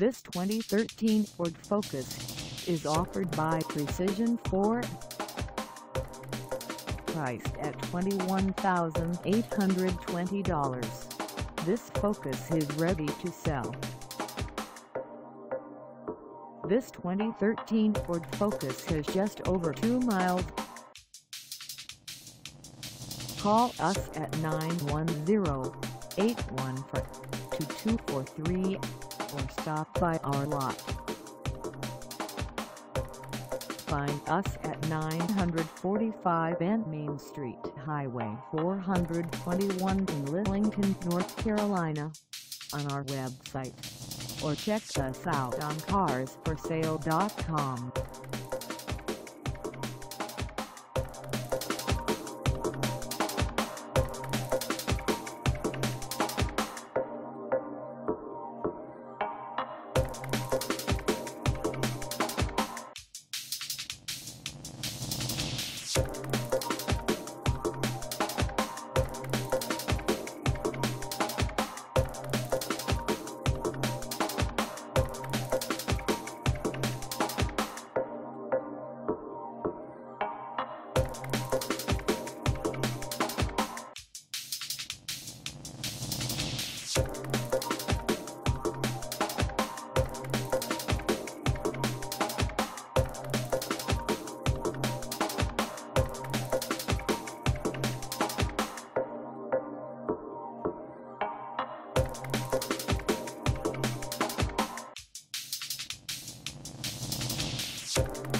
This 2013 Ford Focus is offered by Precision Ford. Priced at $21,820, this Focus is ready to sell. This 2013 Ford Focus has just over 2 miles. Call us at 910-814-2243 or stop by our lot. Find us at 945 N Main Street Highway 421 in Lillington, North Carolina on our website or check us out on carsforsale.com. Thank